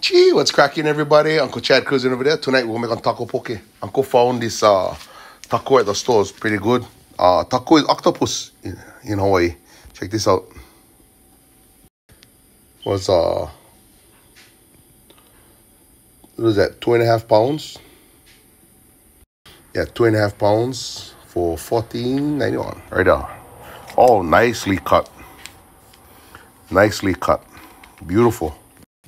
Gee, what's cracking, everybody? Uncle Chad cruising over there. Tonight we're gonna make on tako poke. Uncle found this uh, tako at the store. It's pretty good. Uh, tako is octopus in, in Hawaii. Check this out. Was uh, what is that? Two and a half pounds. Yeah, two and a half pounds for fourteen ninety one. Right there. Oh, nicely cut. Nicely cut. Beautiful.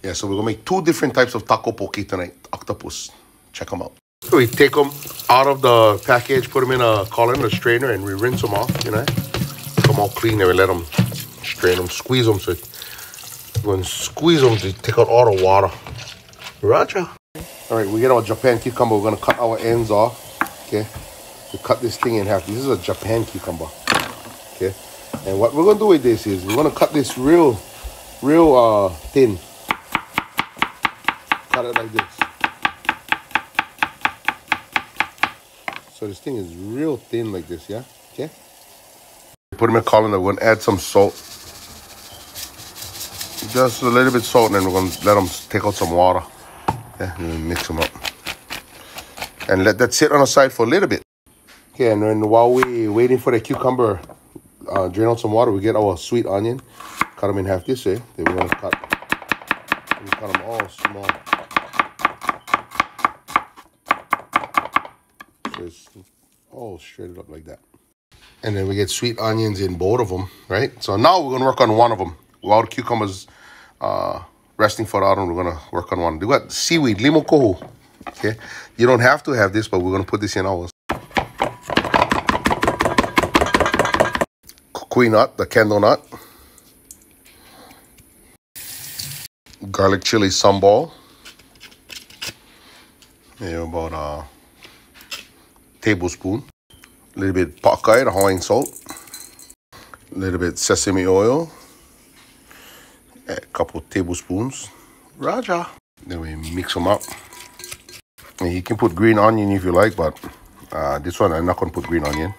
Yeah, so we're gonna make two different types of tako poke tonight. Octopus. Check them out. We take them out of the package, put them in a colander, a strainer, and we rinse them off, you know. Come all clean and we let them strain them, squeeze them. So when squeeze them, they take out all the water. Roger. All right, we get our Japan cucumber. We're gonna cut our ends off. Okay. We cut this thing in half. This is a Japan cucumber. Okay. And what we're gonna do with this is we're gonna cut this real, real uh thin. Cut it like this. So this thing is real thin like this, yeah? Okay. Put them in a colander. We're gonna add some salt. Just a little bit salt, and then we're gonna let them take out some water. Yeah, and mix them up. And let that sit on the side for a little bit. Okay, and then while we're waiting for the cucumber, uh, drain out some water, we get our sweet onion, cut them in half this way. Then we're gonna cut, we cut them all small. So it's all straight up like that. And then we get sweet onions in both of them, right? So now we're gonna work on one of them. While the cucumbers uh, resting for the other we're gonna work on one. We got seaweed, limu kohu. Okay, you don't have to have this, but we're gonna put this in ours. Kukui nut, the candle nut. Garlic chili sambal. Yeah, about a tablespoon. A little bit pa'akai, the Hawaiian salt. A little bit sesame oil. A couple tablespoons. Raja. Then we mix them up. And you can put green onion if you like, but uh, this one I'm not gonna put green onion.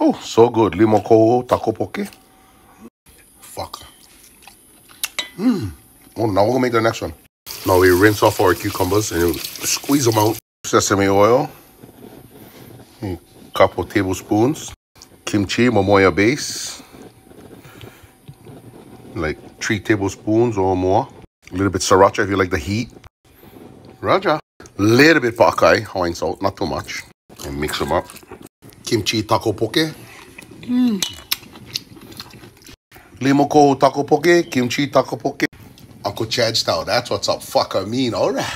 Oh, so good. Limu kohu tako poke. Fuck. Mmm. Oh, now we're gonna make the next one. Now we rinse off our cucumbers and squeeze them out. Sesame oil. A couple tablespoons. Kimchi momoya base. Like three tablespoons or more. A little bit sriracha if you like the heat. Raja. Little bit pa'akai, Hawaiian salt, not too much. And mix them up. Kimchi tako poke. Mm. Kohu tako poke, kimchi tako poke. Uncle Chad style, that's what's up. Fuck, I mean, alright.